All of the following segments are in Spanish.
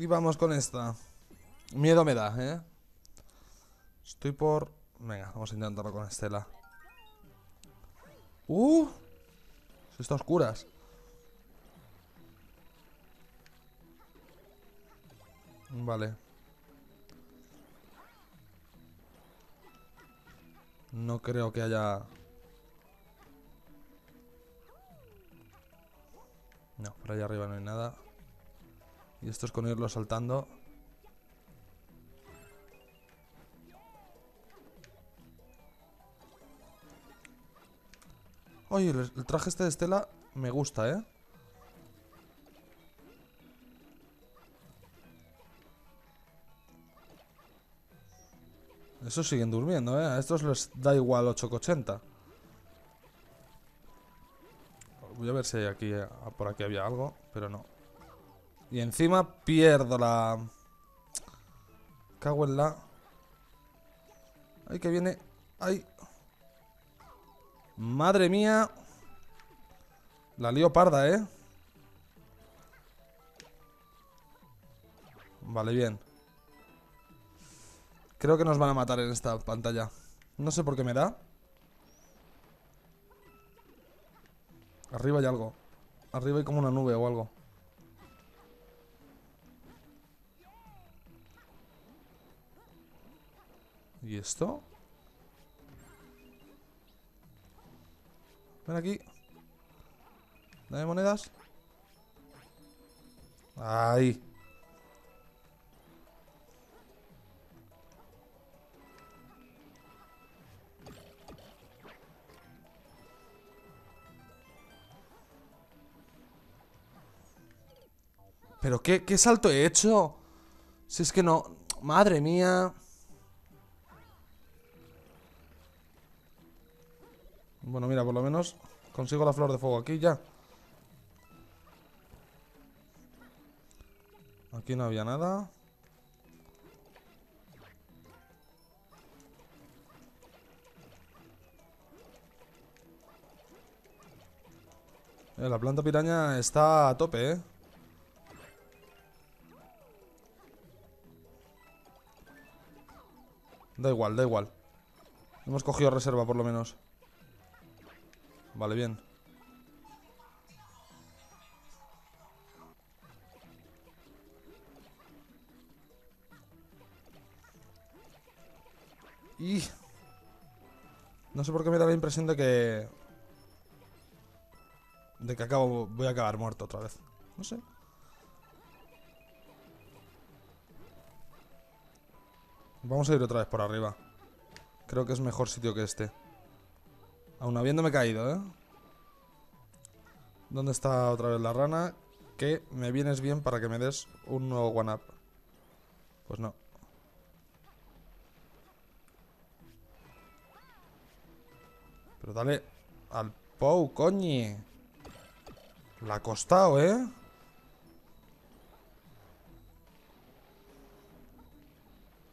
Y vamos con esta. Miedo me da, ¿eh? Estoy por... Venga, vamos a intentarlo con Estela. ¡Uh! Se está oscuras. Vale. No creo que haya... No, por allá arriba no hay nada. Y esto es con irlo saltando. Oye, el, traje este de Estela me gusta, ¿eh? Esos siguen durmiendo, ¿eh? A estos les da igual 8,80. Voy a ver si hay aquí, eh, por aquí había algo, pero no. Y encima pierdo la... Cago en la... Ay, que viene... Ay. Madre mía. La lío parda, ¿eh? Vale, bien. Creo que nos van a matar en esta pantalla. No sé por qué me da. Arriba hay algo. Arriba hay como una nube o algo. ¿Y esto? Ven aquí. Dame monedas. Ahí. ¿Pero qué, qué salto he hecho? Si es que no... Madre mía. Bueno, mira, por lo menos consigo la flor de fuego aquí ya. Aquí no había nada. Eh, la planta piraña está a tope, ¿eh? Da igual, da igual. Hemos cogido reserva por lo menos. Vale, bien. Y... No sé por qué me da la impresión de que... De que acabo... Voy a acabar muerto otra vez. No sé. Vamos a ir otra vez por arriba. Creo que es mejor sitio que este. Aún habiéndome caído, ¿eh? ¿Dónde está otra vez la rana? Que me vienes bien para que me des un nuevo one-up. Pues no. Pero dale al Pou, coñi. La ha costado, ¿eh?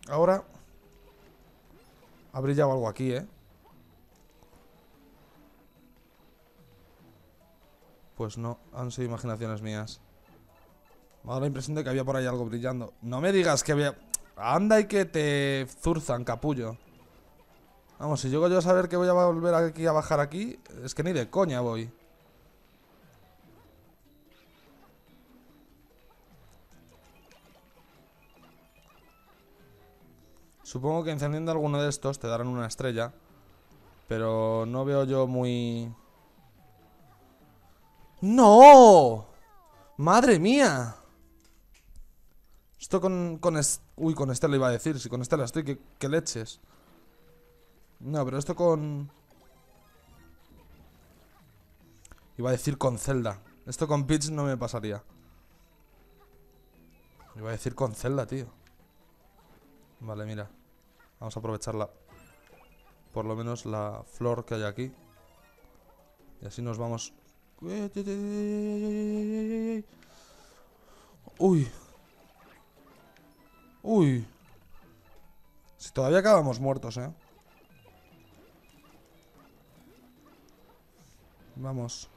Ahora Ha brillado algo aquí, ¿eh? Pues no, han sido imaginaciones mías. Me dado la impresión de que había por ahí algo brillando. No me digas que había... Anda y que te zurzan, capullo. Vamos, si llego yo a saber que voy a volver aquí a bajar aquí Es que ni de coña voy. Supongo que encendiendo alguno de estos te darán una estrella. Pero no veo yo muy... ¡No! ¡Madre mía! Esto con... con Uy, con Estela iba a decir. Si con Estela estoy, ¿qué, leches? No, pero esto con... Iba a decir con Zelda. Esto con Peach no me pasaría. Iba a decir con Zelda, tío. Vale, mira. Vamos a aprovecharla. Por lo menos la flor que hay aquí. Y así nos vamos... Uy. Uy. Si todavía acabamos muertos, ¿eh? Vamos.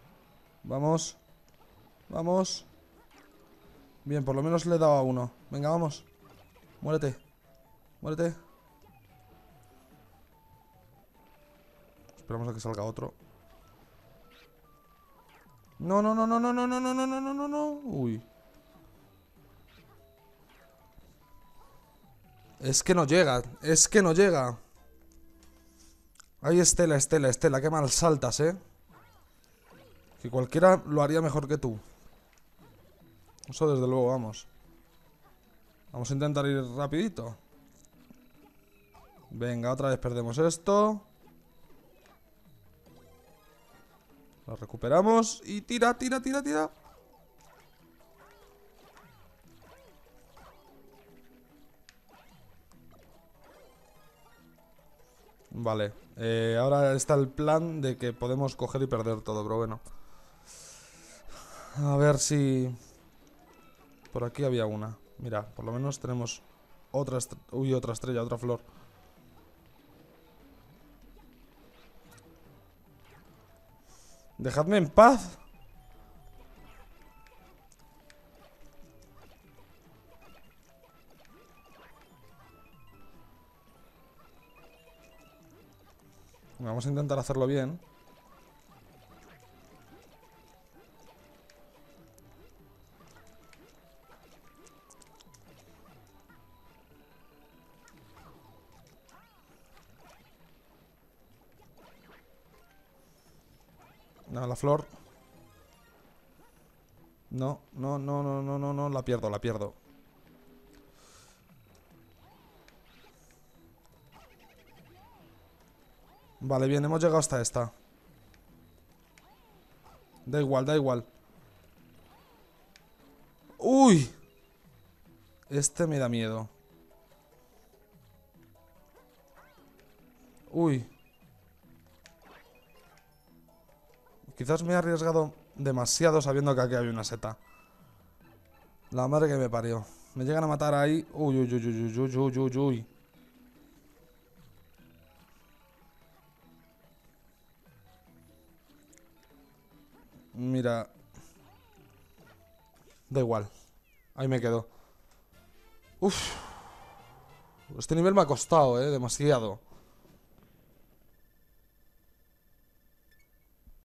Vamos. Vamos. Bien, por lo menos le he dado a uno. Venga, vamos. Muérete. Muérete. Esperamos a que salga otro. No, no, no, no, no, no, no, no, no, no, no, no, no. Uy. Es que no llega, es que no llega. Ay, Estela, Estela, Estela, qué mal saltas, ¿eh? Que cualquiera lo haría mejor que tú. Eso desde luego, vamos. Vamos a intentar ir rapidito. Venga, otra vez perdemos esto. Lo recuperamos y tira, tira, tira, tira. Vale, eh, ahora está el plan de que podemos coger y perder todo, pero bueno. A ver si... Por aquí había una. Mira, por lo menos tenemos otra Uy, otra estrella, otra flor. Dejadme en paz. Vamos a intentar hacerlo bien. No, la flor. No, no, no, no, no, no, no, la pierdo, la pierdo. Vale, bien, hemos llegado hasta esta. Da igual, da igual. ¡Uy! Este me da miedo. Uy. Quizás me he arriesgado demasiado sabiendo que aquí había una seta. La madre que me parió. Me llegan a matar ahí. Uy, uy, uy, uy, uy, uy, uy, uy. Mira. Da igual. Ahí me quedo. Uf. Este nivel me ha costado, eh. Demasiado.